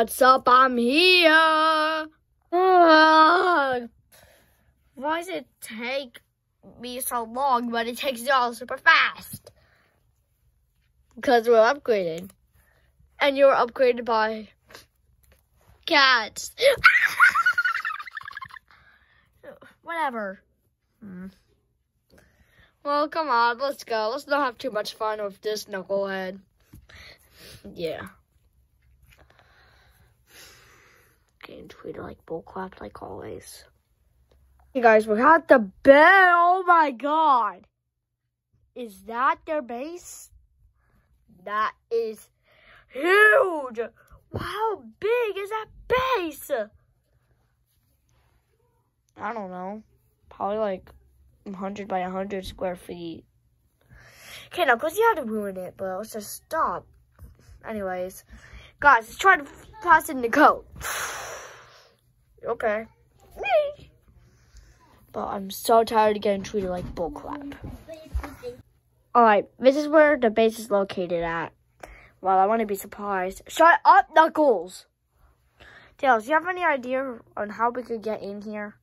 what's up? I'm here. Ugh. why does it take me so long, but it takes y'all super fast? Because we're upgraded. And you're upgraded by cats. Whatever. Hmm. Well, come on, let's go. Let's not have too much fun with this knucklehead. Yeah. Getting treated like bullcrap like always. Hey guys, we got the bed. Oh my god. Is that their base? That is huge. How big is that base? I don't know. Probably like 100 by 100 square feet. Okay, now, because you had to ruin it, but let's just stop. Anyways, guys, let's try to pass it in the code. Okay. Me But I'm so tired of getting treated like bullcrap. Alright, this is where the base is located at. Well, I want to be surprised. Shut up, Knuckles! Tails, do you have any idea on how we could get in here?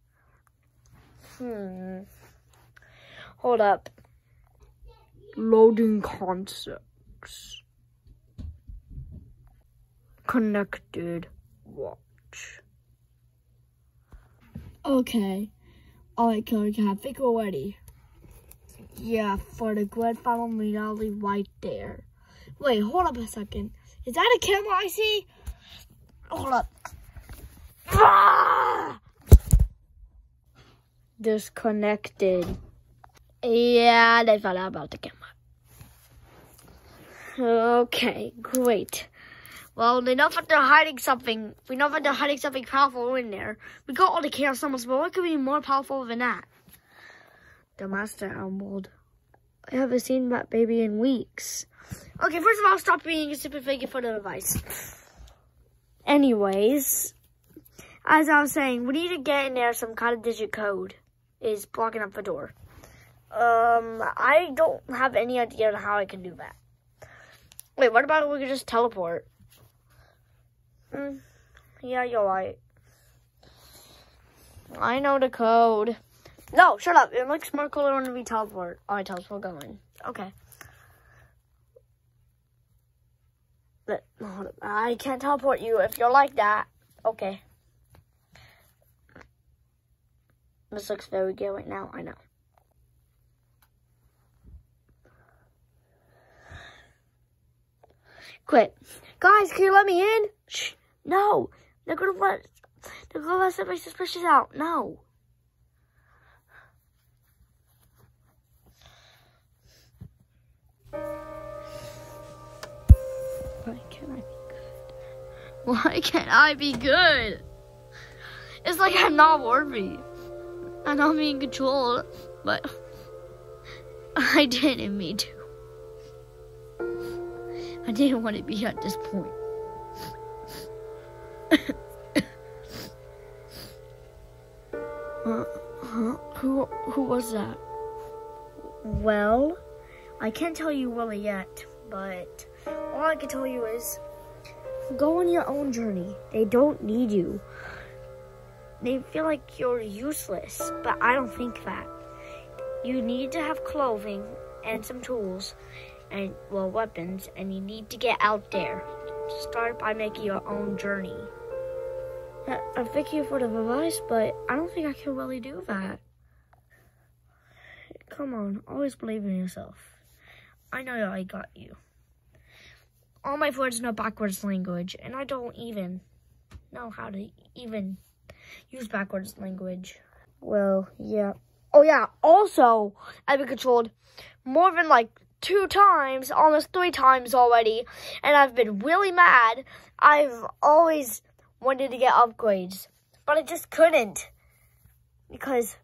Hmm. Hold up. Loading concepts. Connected. Watch. Okay. Alright, Killer Cat, think already. Yeah, for the grand final finale right there. Wait, hold up a second. Is that a camera I see? Hold up. Ah! Disconnected. Yeah, they found out about the camera. Okay, great. Well, they know that they're hiding something. We know that they're hiding something powerful in there. We got all the chaos summons, but what could be more powerful than that? The Master Emerald. I haven't seen that baby in weeks. Okay, first of all, stop being a stupid figure for the device. Anyways, as I was saying, we need to get in there some kind of digit code is blocking up the door. Um, I don't have any idea on how I can do that. Wait, what about we could just teleport? Mm, yeah, you're right. I know the code. No, shut up. It looks more cooler when we teleport. Alright, teleport going. Okay. But, I can't teleport you if you're like that. Okay. This looks very good right now, I know. Quit. Guys, can you let me in? Shh. No. They're gonna let they're gonna let somebody suspicious out. No. Why can't I be good? Why can't I be good? It's like I'm not worthy. I'm not being controlled, but I didn't mean to. I didn't want to be at this point. Uh, huh? Who who was that? Well, I can't tell you really yet, but all I can tell you is go on your own journey. They don't need you. They feel like you're useless, but I don't think that. You need to have clothing and some tools and well weapons and you need to get out there. Start by making your own journey. I thank you for the advice, but I don't think I can really do that. Come on, always believe in yourself. I know I got you. All my words know backwards language, and I don't even know how to even use backwards language. Well, yeah. Oh yeah, also, I've been controlled more than like two times, almost three times already, and I've been really mad. I've always wanted to get upgrades, but I just couldn't because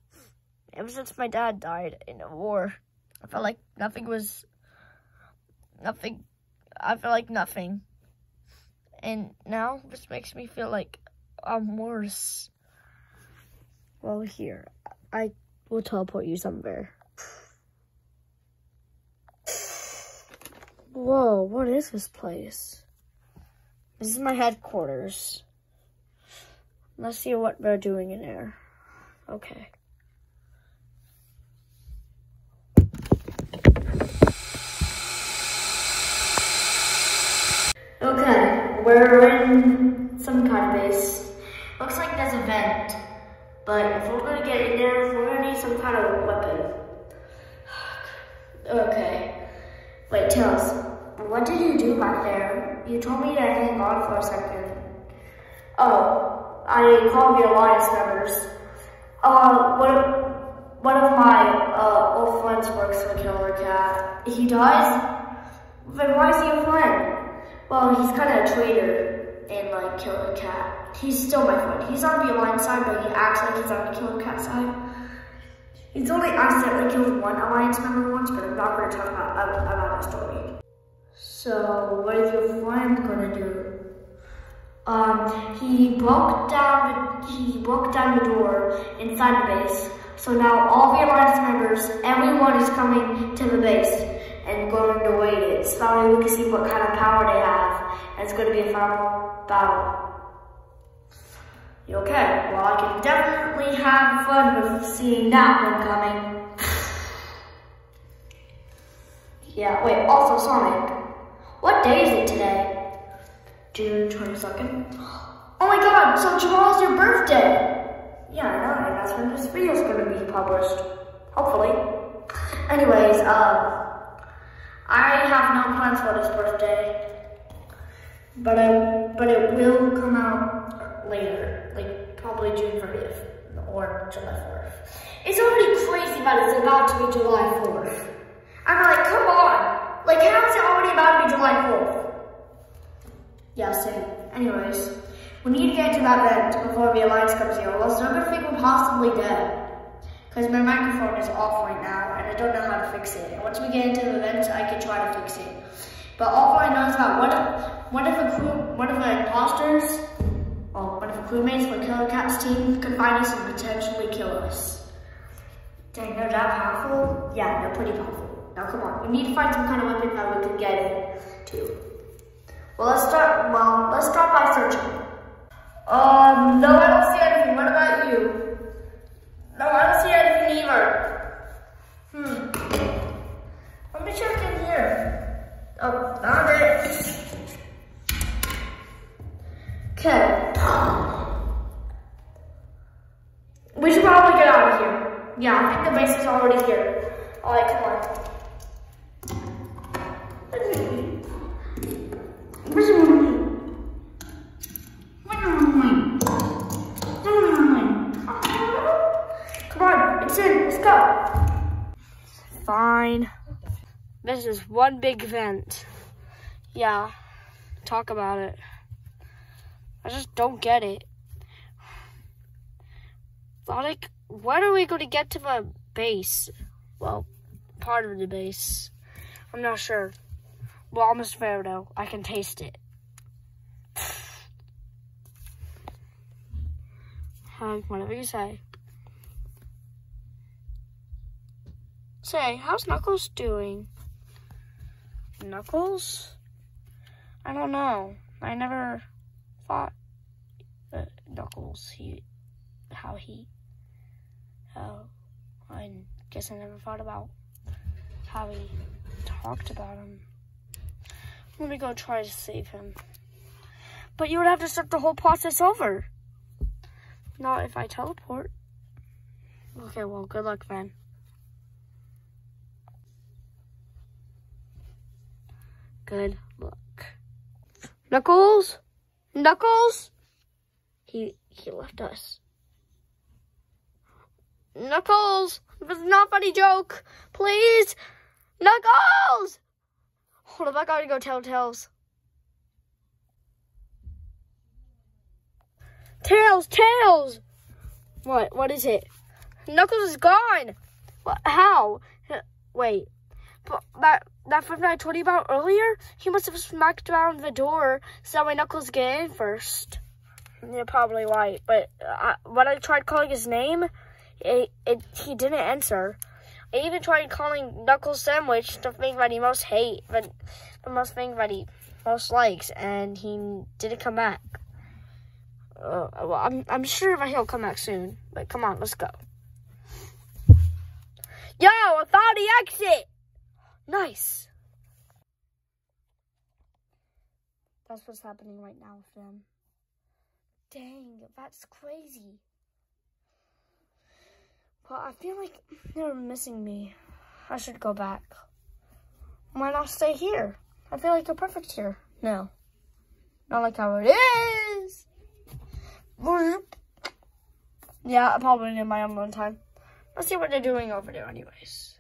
ever since my dad died in a war, I felt like nothing was nothing. I feel like nothing, and now this makes me feel like I'm worse. Well, here I will teleport you somewhere. Whoa, what is this place? This is my headquarters. Let's see what we're doing in there. Okay. Okay, we're in some kind of base. Looks like there's a vent. But if we're gonna get in there, we're gonna need some kind of weapon. okay. Wait, Tails, what did you do back there? You told me to hang on for a second. Oh, I the Alliance members. Uh, one of, one of my uh, old friends works for Killer Cat. He dies? Then why is he a friend? Well, he's kind of a traitor in like Killer Cat. He's still my friend. He's on the Alliance side, but he acts like he's on the Killer Cat side. He's only accidentally killed one Alliance member once, but I'm not going to talk about, about, about that story. So, what is your friend going to do? Um, he broke down the, he broke down the door inside the base. So now all the Alliance members, everyone is coming to the base and going to wait it. So that way we can see what kind of power they have. And it's going to be a final battle. You okay? Well, I can definitely have fun with seeing that one coming. yeah, wait, also Sonic. What day is it today? June 22nd. Oh my god, so tomorrow's your birthday! Yeah, I know, and that's when this video's gonna be published. Hopefully. Anyways, um, I have no plans for this birthday. But I, but it will come out later, like probably June 30th or July 4th. It's already crazy that it's about to be July 4th. I'm like, come on! Like, how is it already about to be July 4th? Yeah, same. Anyways, we need to get to that vent before the Alliance comes here, or else gonna think we're possibly dead. Because my microphone is off right now, and I don't know how to fix it. And once we get into the vent, I can try to fix it. But all I know is that one of, one of the crew, one of the imposters, or one of the crewmates for Killer Cat's team could find us and potentially kill us. Dang, they're that powerful? Yeah, they're pretty powerful. Now come on, we need to find some kind of weapon that we can get to. Well, let's start, well, let's start by searching. Um, no, I don't see anything. What about you? No, I don't see anything either. Hmm. Let me check in here. Oh, found it. Okay. We should probably get out of here. Yeah, I think the base is already here. Alright, come on. Come on, it's in, let's go. This is one big event. Yeah, talk about it. I just don't get it. Like, when are we going to get to the base? Well, part of the base. I'm not sure. Well, almost there though. I can taste it. Hug, whatever you say. Say, how's Knuckles doing? Knuckles? I don't know. I never thought uh, Knuckles, he, how he, how, I guess I never thought about how he talked about him. Let me go try to save him. But you would have to start the whole process over. Not if I teleport. Okay, well, good luck then. Good luck. Knuckles? Knuckles? He he left us. Knuckles! This is not funny joke! Please! Knuckles! Hold up, I gotta go tell Tails. Tails, Tails! What? What is it? Knuckles is gone! What? How? Wait. That, that friend I told you about earlier, he must have smacked down the door so that way Knuckles get in first. You're probably right, but I, when I tried calling his name, it, it he didn't answer. I even tried calling Knuckles Sandwich the thing that he most hate, but the most thing that he most likes, and he didn't come back. Uh, well, I'm I'm sure he'll come back soon. But come on, let's go. Yo, I found the exit. Nice. That's what's happening right now with them. Dang, that's crazy. But I feel like they're missing me. I should go back. Why not stay here? I feel like they're perfect here. No. Not like how it is. Yeah, I probably need my own time. Let's see what they're doing over there anyways.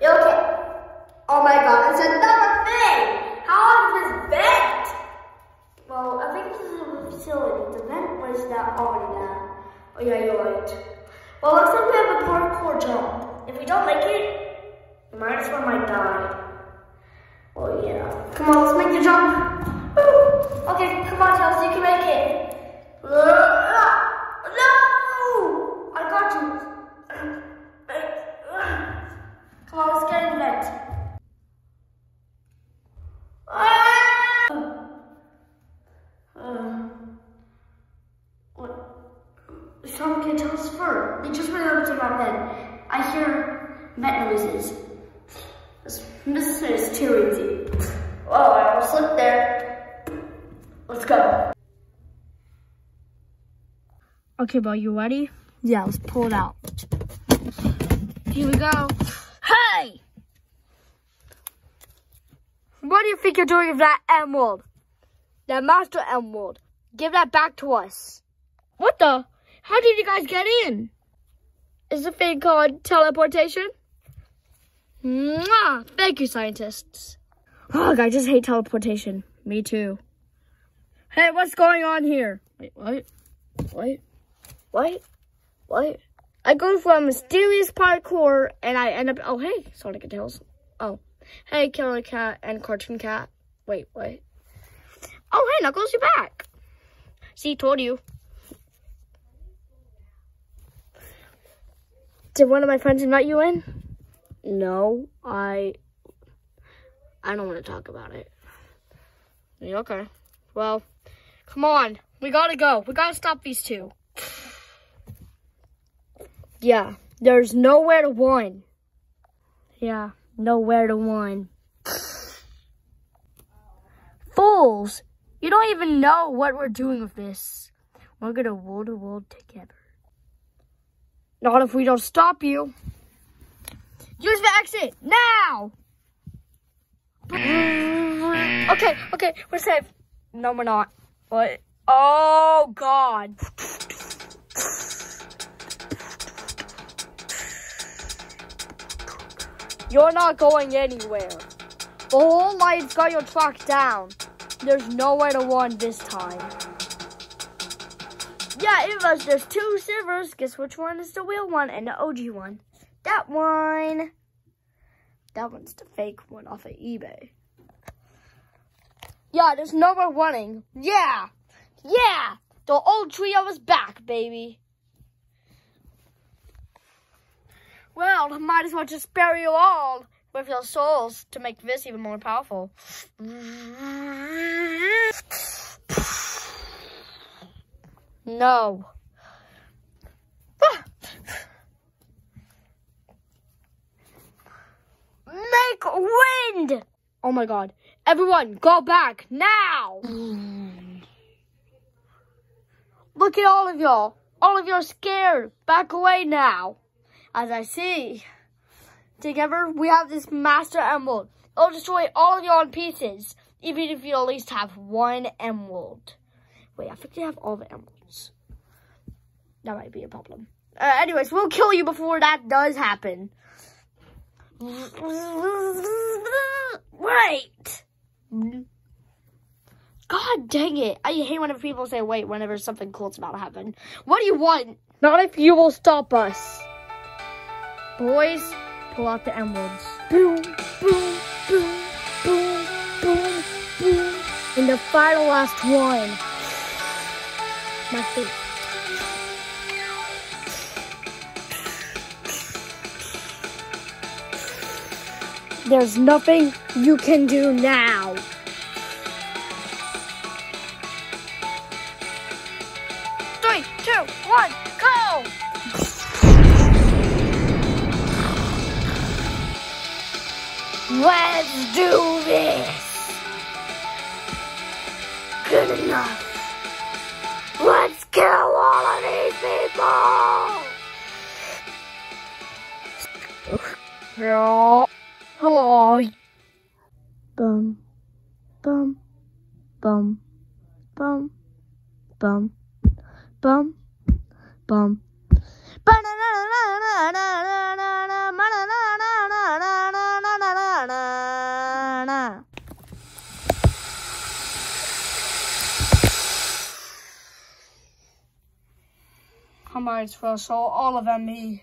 Okay. Oh my god, it's another thing! How is this vent? Well, I think this is a facility. The vent was not already there. Oh yeah, you're right. Well, looks like we have a parkour jump. If we don't make it, might as well might die. Oh yeah. Come on, let's make the jump. Woo. Okay, come on, Chelsea, you can make it. Uh, no! I got you. Come on, let's get in the vent. Ah! Uh, what? Someone can tell us fur. They just went over to my bed. I hear vent noises. This Mr. is too easy. Oh, I almost slipped there. Let's go. Okay, bro, you ready? Yeah, let's pull it out. Here we go. Hey! What do you think you're doing with that emerald? That master emerald. Give that back to us. What the? How did you guys get in? Is a thing called teleportation? Mwah! Thank you, scientists. Oh, Ugh, I just hate teleportation. Me too. Hey, what's going on here? Wait, what? What? What? What? I go from mysterious parkour and I end up. Oh, hey, Sonic and Tails. Oh, hey, Killer Cat and Cartoon Cat. Wait, what? Oh, hey, Knuckles, you're back. See, told you. Did one of my friends invite you in? No, I. I don't want to talk about it. Okay. Well, come on. We gotta go. We gotta stop these two. Yeah, there's nowhere to run. Yeah, nowhere to run. Fools! You don't even know what we're doing with this. We're gonna rule the world together. Not if we don't stop you. Use the exit now! okay, okay, we're safe. No, we're not. What? Oh, God. You're not going anywhere. The whole light's got your track down. There's nowhere to run this time. Yeah, it was just two servers. Guess which one is the real one and the OG one? That one. That one's the fake one off of eBay. Yeah, there's no more running. Yeah. Yeah. The old trio is back, baby. Well, might as well just bury you all with your souls to make this even more powerful. No. Make wind! Oh my god. Everyone, go back now! Look at all of y'all. All of y'all are scared. Back away now. As I see. Together, we have this Master Emerald. It'll destroy all of y'all pieces. Even if you at least have one emerald. Wait, I think you have all the emeralds. That might be a problem. Uh, anyways, we'll kill you before that does happen. Wait! God dang it. I hate whenever people say wait whenever something cool's about to happen. What do you want? Not if you will stop us. Boys, pull out the emeralds. Boom, boom, boom, boom, boom, boom. And the final last one. My feet. There's nothing you can do now. Let's do this. Good enough. Let's kill all of these people. Hello. Bum, bum, bum, bum, bum, bum, bum. Might as well show all of them me.